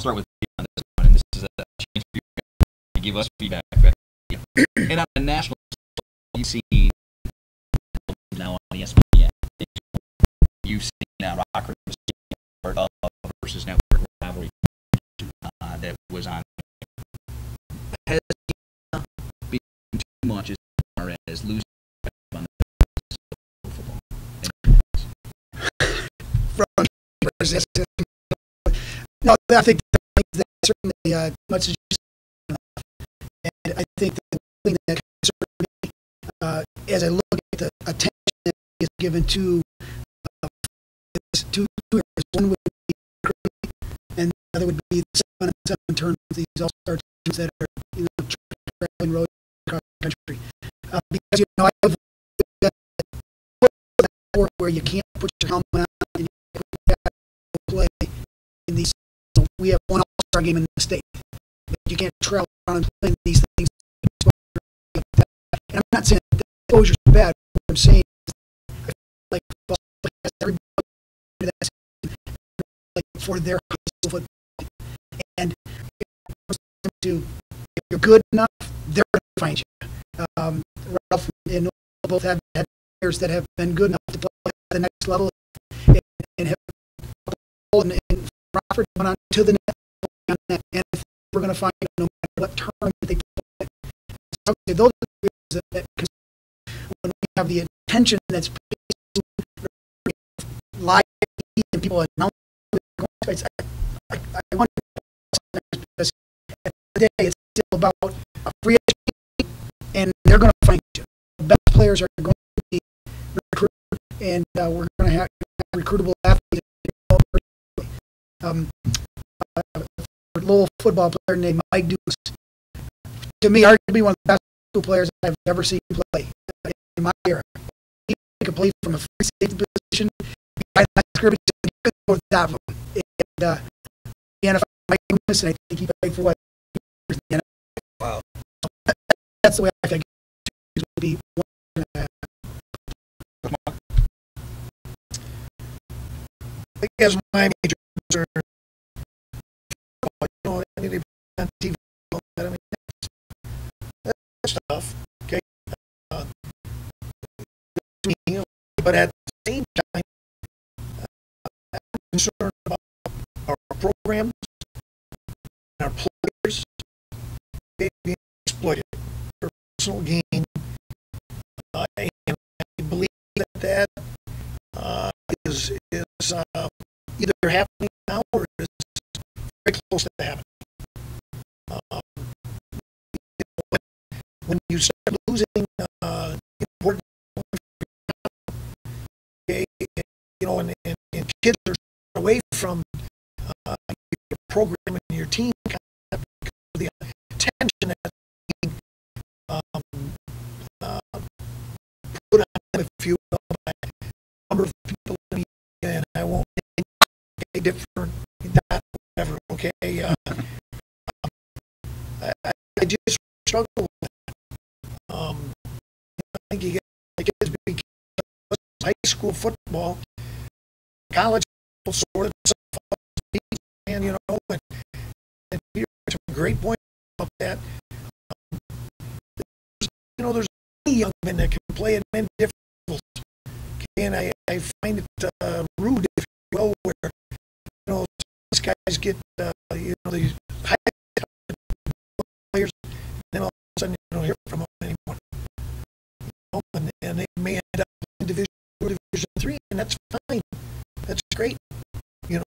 start with on this one, and this is a chance for you to give us feedback. and on the national, you've seen now on ESPN, you've seen that of versus network rivalry uh, that was on. Has been too much as far as losing the football? no, I think uh, much as you said, and I think the thing that concerns me uh, as I look at the attention that is given to uh, two areas. One would be recruiting, and the other would be the seven on seven tournaments. These all-star teams that are you know traveling road across the country. Uh, because you know I have sport where you can't put your helmet on and you can't play in these. We have one all-star game in the state, you can't travel around these things. And I'm not saying that exposure is bad. What I'm saying is, like everybody like for their football, and to if you're good enough, they're going to find you. Um, Ralph and both have had players that have been good enough to play at the next level and, and have and, and Rockford went on to the next we're going to find no matter what tournament they play. So those are the that, that when we have the attention that's live and people announce it's, I, I, I want to because at the day it's still about a free and they're going to find you. The best players are going to be recruited, and uh, we're going to have recruitable athletes. Um, uh, a football player named Mike Dukes. To me, arguably one of the best school players I've ever seen play in my era. He could play from a free safety position, the scrimmage, and he go with that one. And uh, the NFL, Mike Dukes, and I think he played for what? the NFL. Wow. That's the way I think it would be. one, I guess my major concern, TV, I mean, that's, that's tough, okay? Uh, but at the same time, uh, I'm concerned about our programs, and our players being exploited for personal gain. Uh, and I believe that that is, is uh, either happening now or is very close to happening. Start losing uh, important okay, you know, and, and, and kids are away from uh, your program and your team kind high school football, college football sort of stuff, and you know, and, and you're some great point about that. Um, you know, there's many young men that can play at many different levels, okay, and I, I find it uh, rude, if you will, where you know these guys get uh, you know these division three, and that's fine. That's great. You know,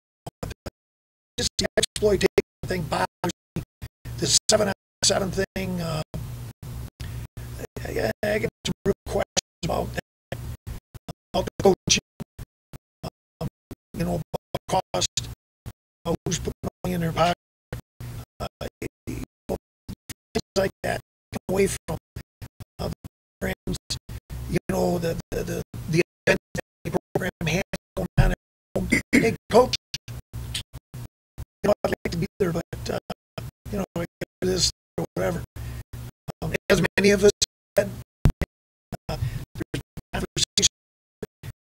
just the exploitation thing bothers me. The seven on seven thing. Uh, I, I get some real questions about that, about the coaching. Um, you know, about cost. Uh, who's putting money in their pocket? Uh, you know, things like that. Away from uh, the. You know, the the the, the many of us said, uh,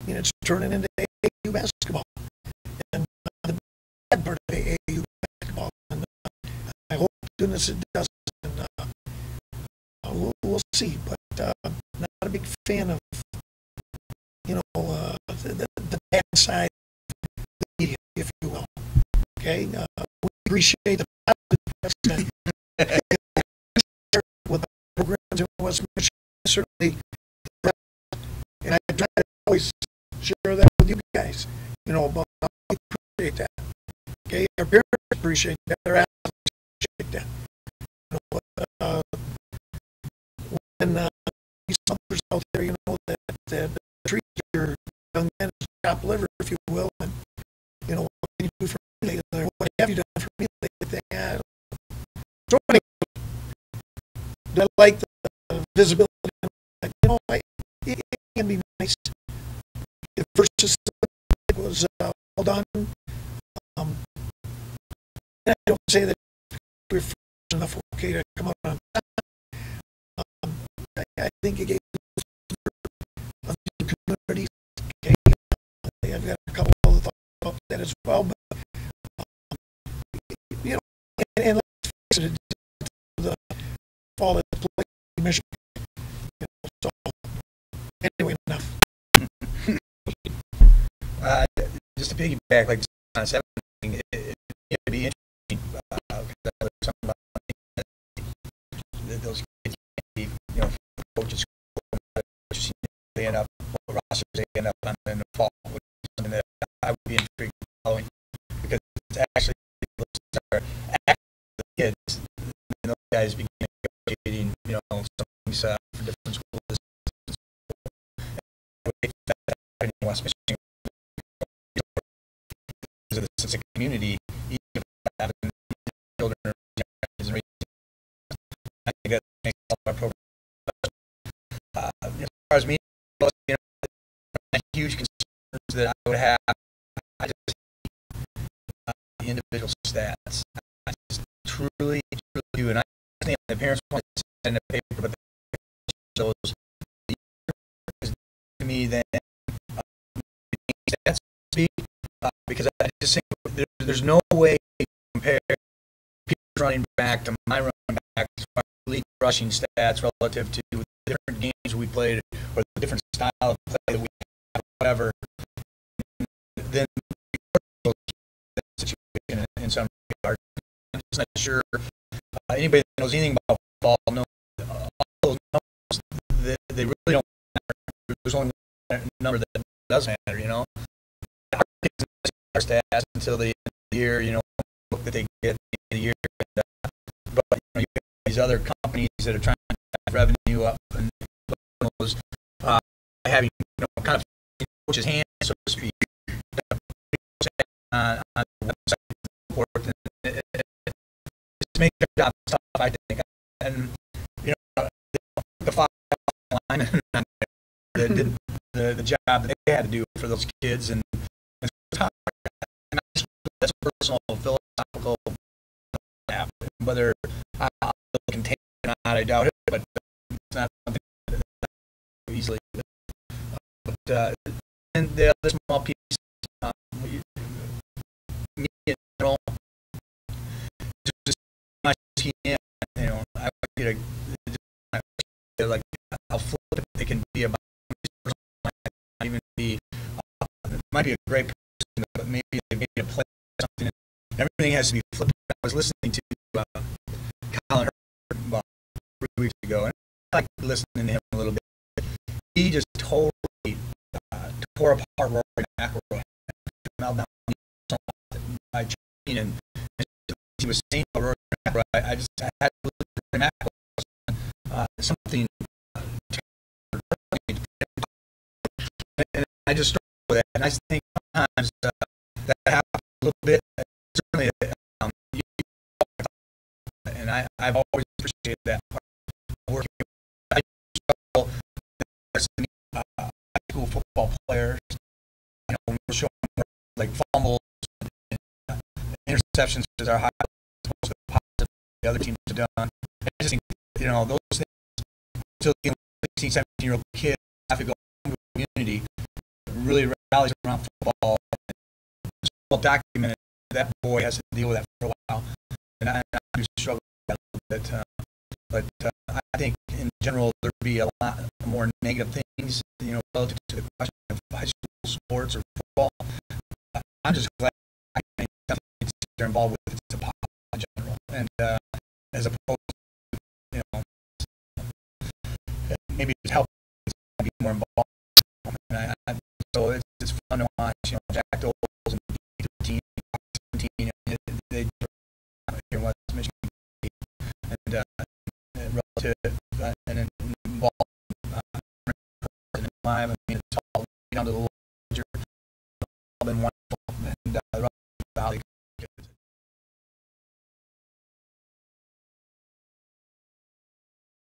know, it's turning into AAU basketball. And uh, the bad part of AAU basketball I hope goodness it doesn't. And, uh, uh, we'll, we'll see, but uh, not a big fan of, you know, uh, the, the, bad side of the media, if you will. Okay, uh, we appreciate the positive press that with the Certainly, and I try to always share that with you guys. You know, but I appreciate that. Okay, our parents appreciate that. Our athletes appreciate that. You know, but, uh, when uh, these others out there, you know, that, that treat your young man as top liver, if you will, and you know, what can you do for me lately? What have you done for me lately? So anyway, I like the visibility. You know, I, it, it can be nice. The first assessment was uh, well done. Um, I don't say that we're enough okay to come out on top. Um, I, I think it gave other communities. Okay, I've got a couple other thoughts about that as well, but um, you know, and, and let's face it, the fall the play, Michigan. Just to piggyback, like on seven, it, it, it'd be interesting. Uh, I was talking about that those kids, can't be, you know, coaches, they end up what rosters they end up on in the fall, which is something that I would be intrigued in following because it's actually those are actually the kids and those guys begin negotiating, you know, some things uh, for different schools. Community, children I think that makes all our programs. Uh, as far as me, you know, huge concerns that I would have, I just uh, the individual stats. I just truly, truly do, and I understand the parents want to send a paper, but shows to me then uh, speak uh, because I think there's no way to compare Peter's running back to my running back as far as rushing stats relative to the different games we played or the different style of play that we have, whatever. Then situation in some regard. I'm just not sure uh, anybody that knows anything about football knows uh, all those numbers they, they really don't matter. There's only one number that does matter, you know our stats until the year, you know, that they get at the year. And, uh, but you know, you these other companies that are trying to have revenue up and those uh, having you know kind of in coach's hands, so to speak, on, on the website and forth, and it, it, it, it's making their job tough, I think. And you know, the, five line the, the the job that they had to do for those kids and personal philosophical whether I can take it or not, I doubt it, but it's not something that easily. But uh, and the other small piece, um, me in general, just, my team, you know, I to just, like how flippant they can be about even be uh, might be a great person, but maybe they made a play or something. Everything has to be flipped. I was listening to uh, Colin Hurd about three weeks ago, and I like listening to him a little bit. He just totally uh, tore apart Rory McIlroy. By Gene, and he was saying about Rory McIlroy. I, just I had to look at McIlroy. Uh, something uh, and I just struggle with that. And I think sometimes uh, that happens little bit. Certainly, um, you, and I, I've always appreciated that part working. With high school football players. You know, we're showing like fumbles, and, uh, interceptions is our high of the positive the other teams have done. I just think you know those things. Until you know, 16, 17 year old kids have to go community really rallies around football. Well documented. That boy has to deal with that for a while, and I, I do struggle with that but uh, I think in general there'd be a lot more negative things, you know, relative to the question of high school sports or football. Uh, I'm just glad I can get they're involved with the pop in general, and uh, as opposed to you know maybe it's help to be more involved. And I, I, so it's, it's fun to watch, you know, Jack Doles I mean, it's all down to the